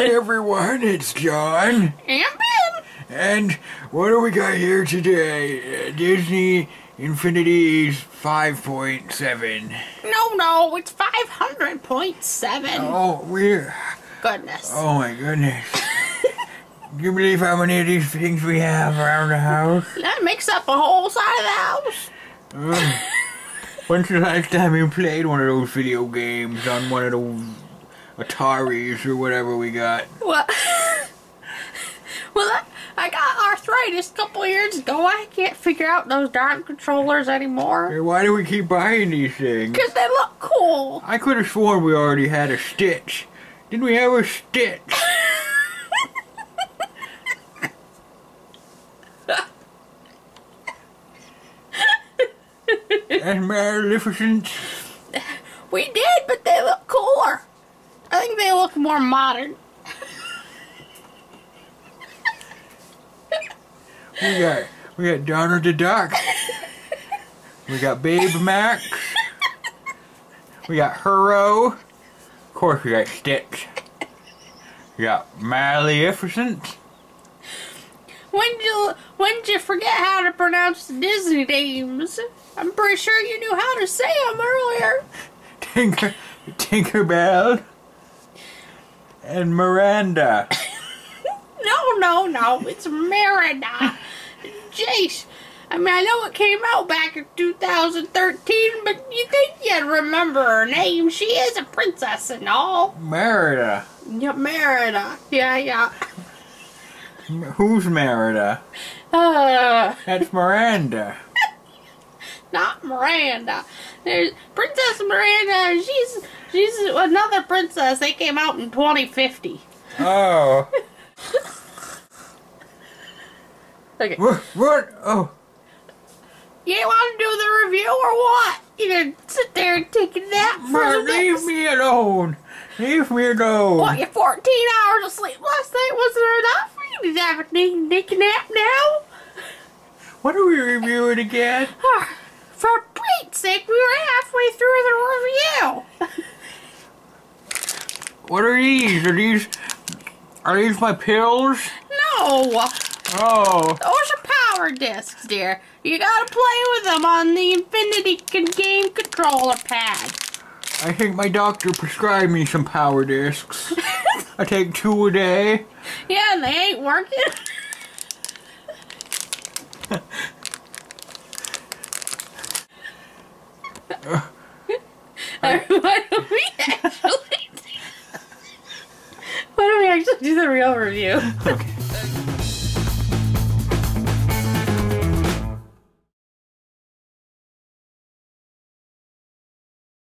everyone, it's Jon. And Bin. And what do we got here today? Uh, Disney Infinity's 5.7. No, no, it's 500.7. Oh, we're. Goodness. Oh my goodness. Do you believe how many of these things we have around the house? That makes up a whole side of the house. Ugh. When's the last time you played one of those video games on one of those Ataris or whatever we got? Well, well I, I got arthritis a couple years ago. I can't figure out those darn controllers anymore. Why do we keep buying these things? Because they look cool. I could have sworn we already had a Stitch. Didn't we have a Stitch? That's Maleficent. We did, but they look cooler. I think they look more modern. We got we got Donald the Duck. We got Babe Max. We got Hurro. Of course, we got Stitch. We got Maleficent. When did you when did you forget how to pronounce the Disney names? I'm pretty sure you knew how to say them earlier. Tinker, Tinkerbell, and Miranda. No, no, no. It's Merida. Jace. I mean, I know it came out back in 2013, but you think you'd remember her name. She is a princess and all. Merida. Yeah, Merida. Yeah, yeah. Who's Merida? Uh, That's Miranda. not Miranda. There's Princess Miranda. She's she's another princess. They came out in 2050. Oh. Okay. What? What? Oh. You want to do the review or what? You gonna sit there and take a nap for Mer- the leave next... me alone. Leave me alone. What, your 14 hours of sleep last night wasn't enough for you to have a take, take a nap now? What are we reviewing again? For Pete's sake, we were halfway through the review. What are these? Are these? Are these my pills? No, Oh. those are power discs, dear. You gotta play with them on the Infinity Game Controller pad. I think my doctor prescribed me some power discs. I take two a day. Yeah, and they ain't working. Alright, why don't we actually why don't we actually do the real review? Okay.